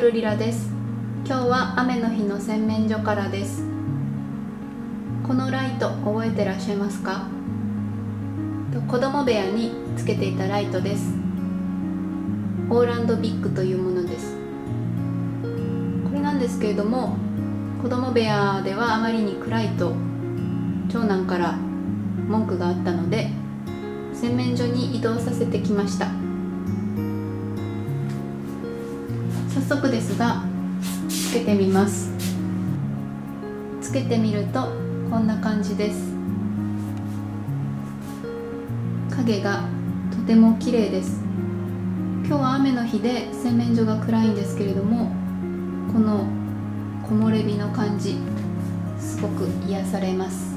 扉です。今日は雨の日の洗面所からです。このライト覚えてらっしゃいますか？子供部屋につけていたライトです。オーランドビッグというものです。これなんですけれども子供部屋ではあまりに暗いと長男から文句があったので洗面所に移動させてきました。速ですがつけてみます。つけてみるとこんな感じです。影がとても綺麗です。今日は雨の日で洗面所が暗いんですけれどもこの木漏れ日の感じすごく癒されます。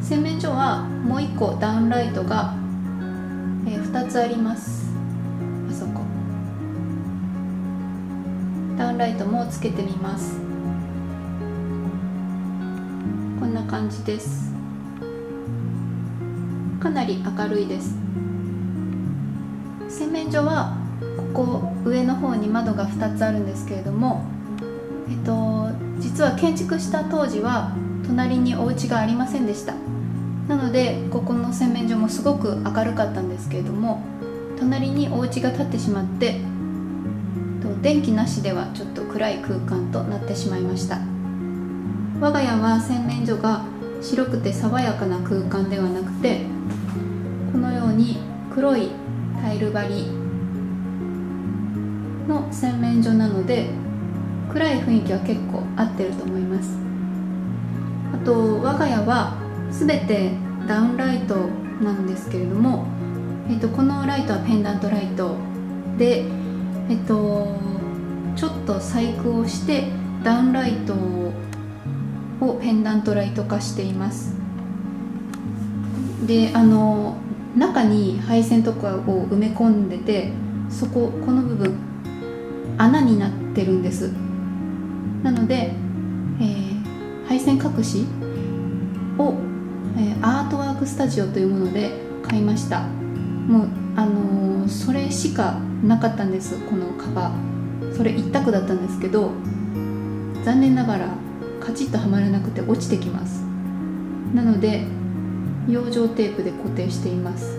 洗面所はもう1個ダウンライトが、え、2つあります。あそこ。ダウンライトもつけてみます。こんな感じです。かなり明るいです。洗面所はここ上の方に窓が2つあるんですけれどもえっと実は建築した当時は隣にお家がありませんでした。なのでここの洗面所もすごく明るかったんですけれども隣にお家が建ってしまって電気なしではちょっと暗い空間となってしまいました。我が家は洗面所が白くて爽やかな空間ではなくてこのように黒いタイル張りの洗面所なので暗い雰囲気は結構合ってると思います。あと我が家は全てダウンライトなんですけれども、えっと、このライトはペンダントライトで、えっと、ちょっと細工をしてダウンライトをペンダントライト化しています。であの中に配線とかを埋め込んでてそここの部分穴になってるんです。なので、えー、配線隠しをえー、アートワークスタジオというもので買いました。もうあの、それしかなかったんですこのカバそれ一択だったんですけど残念ながらカチッとはまらなくて落ちてきます。なので養生テープで固定しています。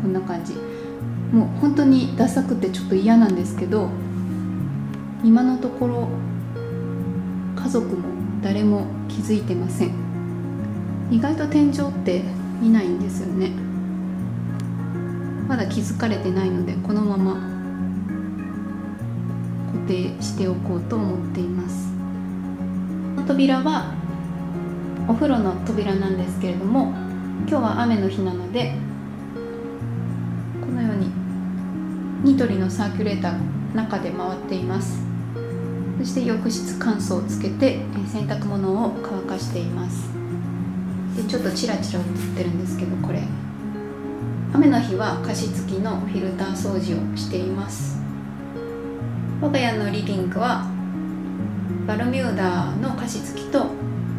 こんな感じ。もう本当にダサくてちょっと嫌なんですけど今のところ家族も誰も気づいてません。意外と天井って見ないんですよね。まだ気づかれてないのでこのまま固定しておこうと思っています。この扉はお風呂の扉なんですけれども今日は雨の日なのでこのようにニトリのサーキュレーター中で回っています。そして浴室乾燥をつけて洗濯物を乾かしています。でちょっとチラチラ映ってるんですけどこれ。雨の日は加湿器のフィルター掃除をしています。我が家のリビングはバルミューダの加湿器と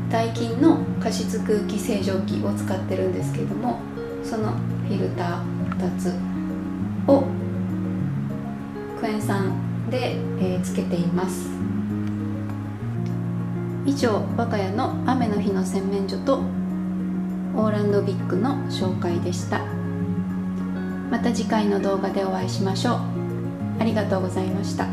ダイキンの加湿空気清浄機を使ってるんですけどもそのフィルター2つをクエン酸で、えー、つけています。以上我が家の雨の日の洗面所とオーランドビッグの紹介でした。また次回の動画でお会いしましょう。ありがとうございました。